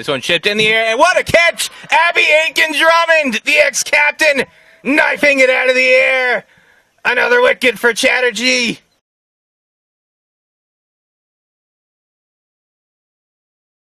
This one chipped in the air, and what a catch! Abbi Aitken Drummond, the ex-captain, knifing it out of the air. Another wicket for Chatterji.